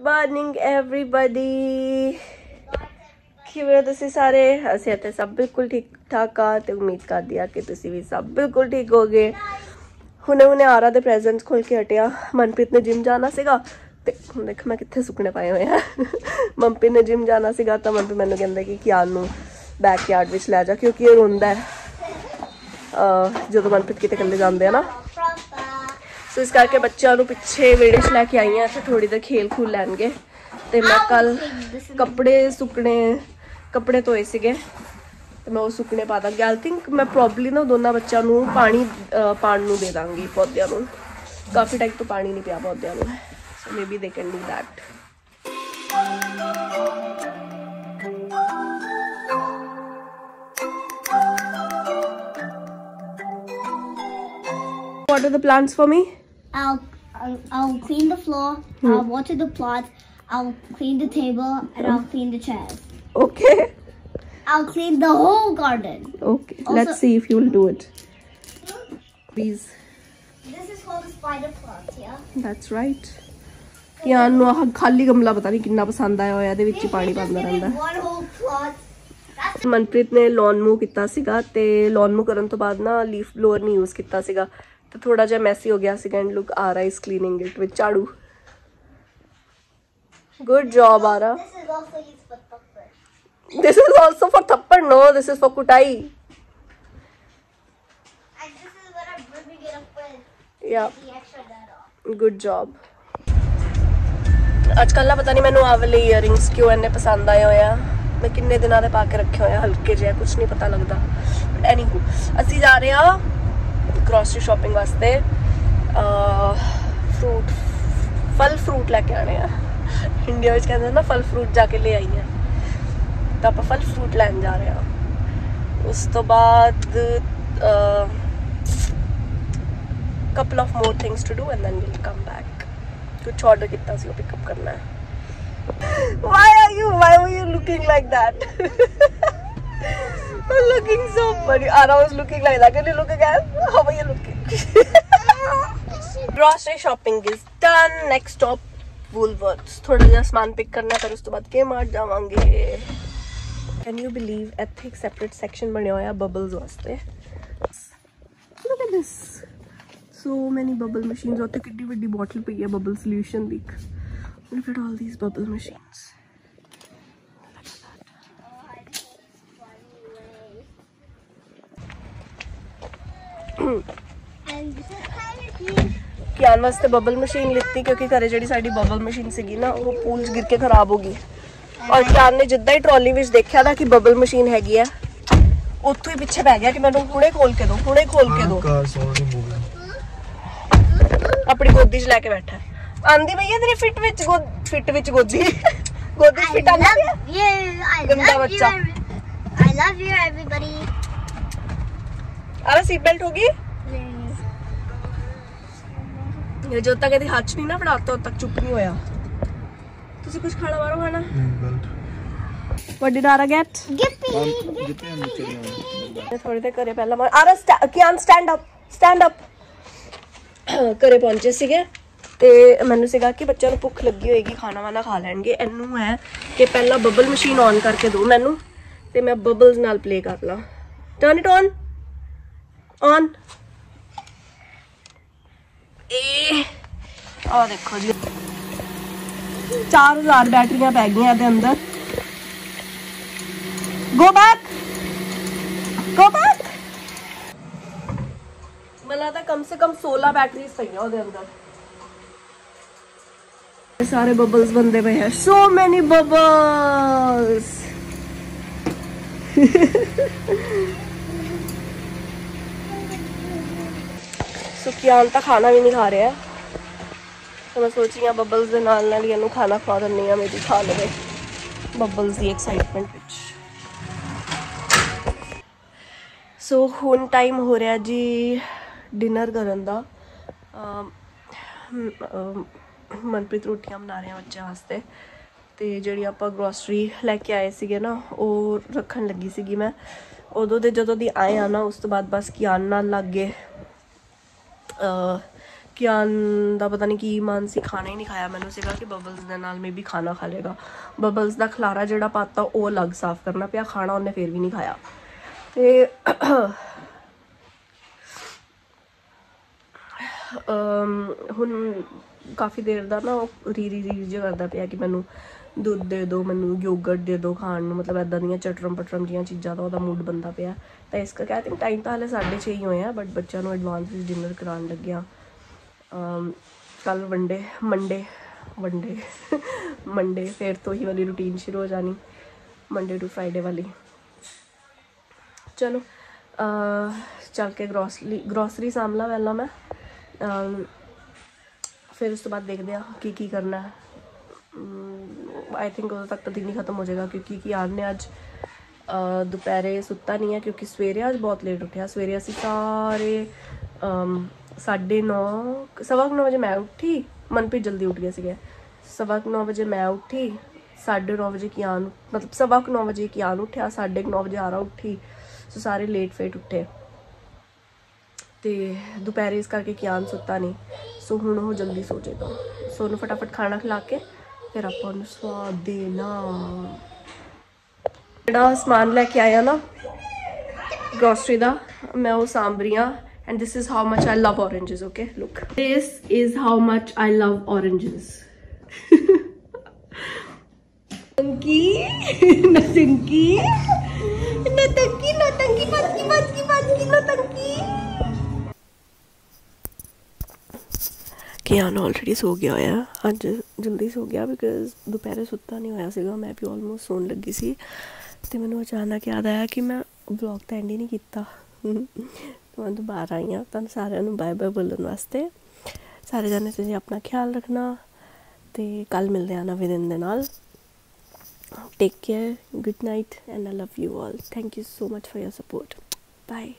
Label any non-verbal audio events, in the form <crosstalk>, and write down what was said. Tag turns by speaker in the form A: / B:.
A: Morning everybody ਕਿਵੇਂ ਹੋ ਤੁਸੀਂ ਸਾਰੇ? ਅਸੀਂ ਇੱਥੇ ਸਭ ਬਿਲਕੁਲ ਠੀਕ ਠਾਕ ਆ ਤੇ ਉਮੀਦ ਕਰਦੀ ਆ ਕਿ ਤੁਸੀਂ ਵੀ ਸਭ ਬਿਲਕੁਲ ਠੀਕ ਹੋਗੇ। ਹੁਣੇ ਹੁਣੇ ਆਰਾ ਦੇ ਪ੍ਰੈਜ਼ੈਂਟਸ ਖੋਲ ਕੇ ਹਟਿਆ। ਮਨਪ੍ਰੀਤ ਨੇ ਜਿਮ ਜਾਣਾ ਸੀਗਾ ਤੇ ਹੁਣ ਦੇਖ ਮੈਂ ਕਿੱਥੇ ਸੁੱਕਣੇ ਪਾਏ ਹੋਏ ਆ। ਮਨਪ੍ਰੀਤ ਨੇ ਜਿਮ ਜਾਣਾ ਸੀਗਾ ਤਾਂ ਮਨਪ੍ਰੀਤ ਮੈਨੂੰ ਕਹਿੰਦਾ ਕਿ ਕਿਆਨ ਨੂੰ ਬੈਕਯਾਰਡ ਵਿੱਚ ਲੈ ਜਾ ਕਿਉਂਕਿ ਇਹ ਰੋਂਦਾ ਹੈ। ਜਦੋਂ ਮਨਪ੍ਰੀਤ ਕਿਤੇ ਇਕੱਲੇ ਜਾਂਦੇ ਆ ਨਾ ਸੋ ਇਸ ਕਰਕੇ ਬੱਚਿਆਂ ਨੂੰ ਪਿੱਛੇ ਵਿਹੜੇ 'ਚ ਲੈ ਕੇ ਆਈ ਆ ਇੱਥੇ ਥੋੜੀ ਦੇਰ ਖੇਲ ਖੂਲ ਲੈਣਗੇ। ਤੇ ਮੈਂ ਕੱਲ ਕੱਪੜੇ ਸੁੱਕਣੇ ਕੱਪੜੇ ਧੋਏ ਸੀਗੇ। ਤੇ ਮੈਂ ਉਹ ਸੁੱਕਣੇ ਪਾ ਦਾਂਗੀ। ਆਈ ਥਿੰਕ ਮੈਂ ਪ੍ਰੋਬਬਲੀ ਨਾ ਦੋਨਾਂ ਬੱਚਿਆਂ ਨੂੰ ਪਾਣੀ ਪਾਣ ਨੂੰ ਦੇ ਦਾਂਗੀ ਪੌਦਿਆਂ ਨੂੰ। ਕਾਫੀ ਟਾਈਮ ਤੋਂ ਪਾਣੀ ਨਹੀਂ ਪਿਆ ਪੌਦਿਆਂ ਨੂੰ। So maybe they can do that What are the plans for me?
B: I'll, I'll I'll clean the floor. I'll water the plants. I'll clean the table and I'll clean the chairs.
A: Okay.
B: I'll clean the whole garden.
A: Okay.
B: Also-
A: Let's see if you'll do it. Please.
B: This is called a spider plant, yeah.
A: That's right. Kiaan ਨੂੰ ਆਹ ਖਾਲੀ ਗਮਲਾ ਪਤਾ ਨਹੀਂ ਕਿੰਨਾ ਪਸੰਦ ਆਇਆ ਹੋਇਆ ਇਹਦੇ ਵਿੱਚ ਪਾਣੀ ਪਾਉਂਦਾ ਰਹਿੰਦਾ ਮਨਪ੍ਰੀਤ ਨੇ ਲੌਨ ਮੂਵ ਕੀਤਾ ਸੀਗਾ ਤੇ ਲੌਨ ਮੂਵ ਕਰਨ ਤੋਂ ਬਾਅਦ ਨਾ ਲੀਫ ਬਲੋਅਰ ਨਹੀਂ ਯੂਜ਼ ਕੀਤਾ ਸੀਗਾ ਤੇ ਥੋੜਾ ਜਿਹਾ ਮੈਸੀ ਹੋ ਗਿਆ ਸੀਗਾ and look Aara is cleaning it with jhadu. Good job Aara
B: this is also used for thupper.
A: this is also for thappad no this is for kutai
B: And this is what I'm ripping it up with
A: yeah
B: the extra net off.
A: Good job ਅੱਜ ਕੱਲ੍ਹ ਪਤਾ ਨਹੀਂ ਮੈਨੂੰ ਆਹ ਵਾਲੇ earrings ਕਿਉਂ ਇੰਨੇ ਪਸੰਦ ਆਏ ਹੋਏ ਆ ਮੈਂ ਕਿੰਨੇ ਦਿਨਾਂ ਦੇ ਪਾ ਕੇ ਰੱਖੇ ਹੋਏ ਆ ਹਲਕੇ ਜਿਹੇ ਕੁਝ ਨਹੀਂ ਪਤਾ ਲੱਗਦਾ ਐਨੀਹੂ ਅਸੀਂ ਜਾ ਰਹੇ ਆ ਗਰੋਸਰੀ ਸ਼ਾਪਿੰਗ ਵਾਸਤੇ ਫਰੂਟ ਫਲ ਫਰੂਟ ਲੈ ਕੇ ਆਣੇ ਆ ਇੰਡੀਆ ਵਿੱਚ ਕਹਿੰਦੇ ਨਾ ਫਲ ਫਰੂਟ ਜਾ ਕੇ ਲੈ ਆਈ ਆ ਤਾਂ ਆਪਾਂ ਫਲ ਫਰੂਟ ਲੈਣ ਜਾ ਰਹੇ ਆ ਉਸ ਤੋਂ ਬਾਅਦ couple of more things to do and then we'll come back ਕੁਛ ਆਰਡਰ ਕੀਤਾ ਸੀ ਉਹ ਪਿਕ ਅਪ ਕਰਨਾ ਹੈ why are you, why were you looking like that? I'm looking so funny. And I was looking like that. Can you look again? How are you looking? <laughs> Grocery shopping is done. Next stop Woolworths. थोड़ा सा सामान pick करना है फिर उसके Can you believe At the separate section, हुआ है bubbles वास्ते Look at this. So many bubble machines. और तो कितनी बड़ी बॉटल पई bubble solution solution Look at all these bubble machines. Kiaan ਵਾਸਤੇ ਬਬਲ ਮਸ਼ੀਨ ਲਿੱਤੀ ਕਿਉਂਕਿ ਘਰੇ ਜਿਹੜੀ ਸਾਡੀ ਬਬਲ ਮਸ਼ੀਨ ਸੀਗੀ ਨਾ ਉਹ ਪੂਲ 'ਚ ਗਿਰ ਕੇ ਖਰਾਬ ਹੋ ਗਈ ਔਰ ਕਿਆਨ ਨੇ ਜਿੱਦਾਂ ਹੀ ਟਰਾਲੀ ਵਿੱਚ ਦੇਖਿਆ ਨਾ ਕਿ ਬਬਲ ਮਸ਼ੀਨ ਹੈਗੀ ਆ ਉੱਥੋਂ ਹੀ ਪਿੱਛੇ ਪੈ ਗਿਆ ਕਿ ਮੈਨੂੰ ਹੁਣੇ ਖੋਲ ਕੇ ਦਿਓ ਹੁਣੇ ਖੋਲ ਕੇ ਦਿਓ
C: ਕਾਰ ਸੋਹਣੀ ਮੂਵੀ
A: ਆਪਣੀ ਗੋਦੀ 'ਚ ਲੈ ਕੇ ਬੈਠਾ। ਆਂਦੀ ਭਈਆ ਤੇਰੀ ਫਿੱਟ ਵਿੱਚ ਫਿੱਟ ਵਿੱਚ ਗੋਦੀ ਗੋਦੀ ਫਿੱਟ ਆਂਦੀ ਹੈ
B: love you. I love you.
A: bachcha.
B: every- I love you, everybody.
A: ਆਹ ਸੀਟ ਬੈਲਟ ਹੋ ਗਈ? ਇਹ ਜਦੋਂ ਤੱਕ ਇਹਦੇ ਹੱਥ 'ਚ ਨਹੀਂ ਨਾ ਫੜਾਤਾ ਉਦੋਂ ਤੱਕ ਚੁੱਪ ਨਹੀਂ ਹੋਇਆ। ਤੁਸੀਂ ਕੁਝ ਖਾਣਾ ਬਾਹਰੋਂ ਖਾਣਾ?
B: Gippy.
C: ਜਿੱਤੇ ਨੀਚੇ ਨਹੀਂ
A: ਮੈਂ ਥੋੜੀ ਦੇਰ ਘਰੇ ਪਹਿਲਾਂ ਮੈਂ Aara Kiaan stand up stand up ਘਰੇ ਪਹੁੰਚੇ ਸੀਗੇ ਤੇ ਮੈਨੂੰ ਸੀਗਾ ਕਿ ਬੱਚਿਆਂ ਨੂੰ ਭੁੱਖ ਲੱਗੀ ਹੋਏਗੀ ਖਾਣਾ ਵਾਣਾ ਖਾ ਲੈਣਗੇ। ਇਹਨੂੰ ਹੈ ਕਿ ਪਹਿਲਾਂ ਬਬਲ ਮਸ਼ੀਨ ਔਨ ਕਰਕੇ ਦਿਓ ਮੈਨੂੰ ਤੇ ਮੈਂ ਬਬਲਸ ਨਾਲ ਪਲੇ ਕਰ ਲਾਂ। ਟਰਨ ਇਟ ਔਨ ਔਨ ਏ ਆ ਦੇਖੋ ਜੀ। 4000 ਬੈਟਰੀਆਂ ਪੈ ਗਈਆਂ ਇਹਦੇ ਅੰਦਰ। ਗੋ ਬੈਕ ਗੋ ਬੈਕ ਮੈਨੂੰ ਲੱਗਦਾ ਕਮ ਸੇ ਕਮ 16 ਬੈਟਰੀਜ਼ ਪਈਆਂ ਉਹਦੇ ਅੰਦਰ। ਇਹ ਸਾਰੇ ਬਬਲਸ ਬੰਦੇ ਪਏ ਹੈ ਸੋ ਮੈਨੀ ਤਾਂ ਖਾਣਾ ਵੀ ਨਹੀਂ ਖਾ ਰਿਹਾ। ਤਾਂ ਮੈਂ ਸੋਚ ਰਹੀ ਹਾਂ ਬੱਬਲਸ ਦੇ ਨਾਲ ਨਾਲ ਹੀ ਇਹਨੂੰ ਖਾਣਾ ਖਵਾ ਦਿੰਨੀ ਆ ਮੇਰੀ ਖਾ ਲਵੇ। ਬੱਬਲਸ ਦੀ ਐਕਸਾਈਟਮੈਂਟ ਵਿੱਚ। ਸੋ ਹੁਣ ਟਾਈਮ ਹੋ ਰਿਹਾ ਜੀ ਡਿਨਰ ਕਰਨ ਦਾ। ਮਨਪ੍ਰੀਤ ਰੋਟੀਆਂ ਬਣਾ ਰਹੇ ਆ ਬੱਚਿਆਂ ਵਾਸਤੇ। ਤੇ ਜਿਹੜੀ ਆਪਾਂ ਗਰੋਸਰੀ ਲੈ ਕੇ ਆਏ ਸੀਗੇ ਨਾ, ਉਹ ਰੱਖਣ ਲੱਗੀ ਸੀਗੀ ਮੈਂ। ਉਦੋਂ ਦੇ ਜਦੋਂ ਦੀ ਆਏ ਆ ਨਾ, ਉਸ ਤੋਂ ਬਾਅਦ ਬਸ ਕਿਆਨ ਨਾਲ ਲੱਗ ਗਏ। ਕਿਆਨ ਦਾ ਪਤਾ ਨਹੀਂ ਕੀ ਮਨ ਸੀ, ਖਾਣਾ ਹੀ ਨਹੀਂ ਖਾਇਆ ਮੈਨੂੰ ਸੀਗਾ ਕਿ ਬਬਲਸ ਦੇ ਨਾਲ ਮੇ ਖਾਣਾ ਖਾ ਲੇਗਾ ਬਬਲਸ ਦਾ ਖਲਾਰਾ ਜਿਹੜਾ ਪਾਤਾ ਉਹ ਅਲੱਗ ਸਾਫ਼ ਕਰਨਾ ਪਿਆ, ਖਾਣਾ ਉਹਨੇ ਫੇਰ ਵੀ ਨਹੀਂ ਖਾਇਆ। ਤੇ ਹੁਣ ਕਾਫੀ ਦੇਰ ਦਾ ਨਾ ਉਹ ਰੀ ਰੀ ਰੀ ਜਿਹਾ ਕਰਦਾ ਪਿਆ ਕਿ ਮੈਨੂੰ ਦੁੱਧ ਦੇ ਦਿਓ, ਮੈਨੂੰ ਯੋਗਰਟ ਦੇ ਦਿਓ ਖਾਣ ਨੂੰ, ਮਤਲਬ ਐਦਾਂ ਦੀਆਂ ਚਟਰਮ ਪਟਰਮ ਦੀਆਂ ਚੀਜ਼ਾਂ ਦਾ ਉਹਦਾ ਮੂਡ ਬੰਦਾ ਪਿਆ। ਤਾਂ ਇਸ ਕਰਕੇ ਆਈ ਥਿੰਕ ਟਾਈਮ ਤਾਂ ਹਲੇ 6:30 ਹੀ ਹੋਏ ਆ ਬਟ ਬੱਚਿਆਂ ਨੂੰ ਐਡਵਾਂਸ ਡਿਨਰ ਕਰਾਉਣ ਲੱਗਿਆ। ਅਮ ਕੱਲ ਵਨਡੇ ਮੰਡੇ ਵਨਡੇ ਮੰਡੇ ਫਿਰ ਤੋਂ ਹੀ ਵਾਲੀ ਰੁਟੀਨ ਸ਼ੁਰੂ ਹੋ ਜਾਣੀ ਮੰਡੇ ਟੂ ਫਰਾਈਡੇ ਵਾਲੀ। ਚਲੋ ਚੱਲ ਕੇ ਗਰੋਸਰੀ ਗਰੋਸਰੀ ਸਾਂਭਲਾ ਪਹਿਲਾਂ ਮੈਂ। ਫਿਰ ਉਸ ਤੋਂ ਬਾਅਦ ਦੇਖਦੇ ਆ ਕੀ ਕੀ ਕਰਨਾ ਹੈ। ਆਈ ਥਿੰਕ ਉਦੋਂ ਤੱਕ ਤਾਂ ਦਿਨ ਹੀ ਖਤਮ ਹੋ ਜਾਏਗਾ ਕਿਉਂਕਿ ਕੀ ਆਰ ਨੇ ਅੱਜ ਦੁਪਹਿਰੇ ਸੁੱਤਾ ਨਹੀਂ ਹੈ ਕਿਉਂਕਿ ਸਵੇਰੇ ਅੱਜ ਬਹੁਤ ਲੇਟ ਉੱਠਿਆ। ਸਵੇਰੇ ਅਸੀਂ ਸਾਰੇ ਅਮ, ਸਾਢੇ ਨੌ ਸਵਾ ਕੁ ਨੌ ਵਜੇ ਮੈਂ ਉੱਠੀ। ਮਨਪ੍ਰੀਤ ਜਲਦੀ ਉੱਠ ਗਿਆ ਸੀਗਾ। ਸਵਾ ਕੁ ਨੌ ਵਜੇ ਮੈਂ ਉੱਠੀ। ਸਾਢੇ ਨੌ ਵਜੇ ਕਿਆਨ ਮਤਲਬ ਸਵਾ ਕੁ ਨੌ ਵਜੇ ਕਿਆਨ ਉੱਠਿਆ ਸਾਢੇ ਕੁ ਨੌ ਵਜੇ ਆਰਾ ਉੱਠੀ। ਸੋ ਸਾਰੇ ਲੇਟ ਫੇਟ ਉੱਠੇ। ਤੇ ਦੁਪਹਿਰੇ ਇਸ ਕਰਕੇ ਕਿਆਨ ਸੁੱਤਾ ਨਹੀਂ। ਸੋ ਹੁਣ ਉਹ ਜਲਦੀ ਸੋ ਜਾਏਗਾ। ਸੋ ਉਹਨੂੰ ਫਟਾਫਟ ਖਾਣਾ ਖਿਲਾ ਕੇ ਫਿਰ ਆਪਾਂ ਉਹਨੂੰ ਸਵਾਦ ਦੇਣਾ ਜਿਹੜਾ ਸਮਾਨ ਲੈ ਕੇ ਆਇਆ ਨਾ grocery ਦਾ ਮੈਂ ਉਹ ਸਾਂਭ ਰਹੀ ਹਾਂ and this is how much I love oranges okay look this is how much I love oranges Notangki Notangki Notangki Notangki Batki Batki ਕਿਆਨ already ਸੋ ਗਿਆ ਹੋਇਆ, ਅੱਜ ਜਲਦੀ ਸੋ ਗਿਆ ਬਿਕਾਜ਼ ਦੁਪਹਿਰੇ ਸੁੱਤਾ ਨਹੀਂ ਹੋਇਆ ਸੀਗਾ, ਮੈਂ ਵੀ ਆਲਮੋਸਟ ਸੌਣ ਲੱਗੀ ਸੀ ਤੇ ਮੈਨੂੰ ਅਚਾਨਕ ਯਾਦ ਆਇਆ ਕਿ ਮੈਂ ਵਲੌਗ ਤਾਂ ਐਂਡ ਹੀ ਨਹੀਂ ਕੀਤਾ। ਮੈਂ ਦੁਬਾਰਾ ਆਈ ਹਾਂ, ਤੁਹਾਨੂੰ ਸਾਰਿਆਂ ਨੂੰ ਬਾਏ ਬਾਏ ਬੋਲਣ ਵਾਸਤੇ। ਸਾਰੇ ਜਾਣੇ ਤੁਸੀਂ ਆਪਣਾ ਖਿਆਲ ਰੱਖਣਾ ਤੇ ਕੱਲ ਮਿਲਦੇ ਆ ਨਵੇਂ ਦਿਨ ਦੇ ਨਾਲ। Take care good night and I love you all thank you so much for your support bye